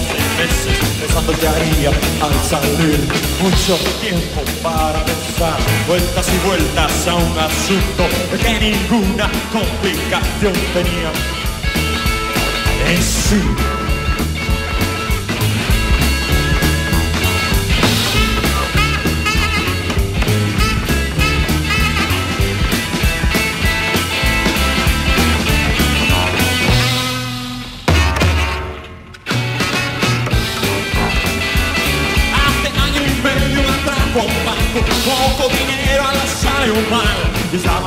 de veces pensando haría al salir mucho tiempo para pensar vueltas y vueltas a un asunto que ninguna complicación tenía. En sí poco dinero al azar mal.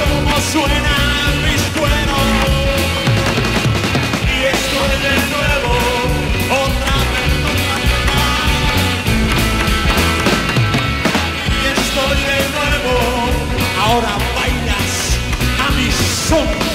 Como suena mis cueros y estoy de nuevo, otra persona llamada. Y estoy de nuevo, ahora bailas a mi som.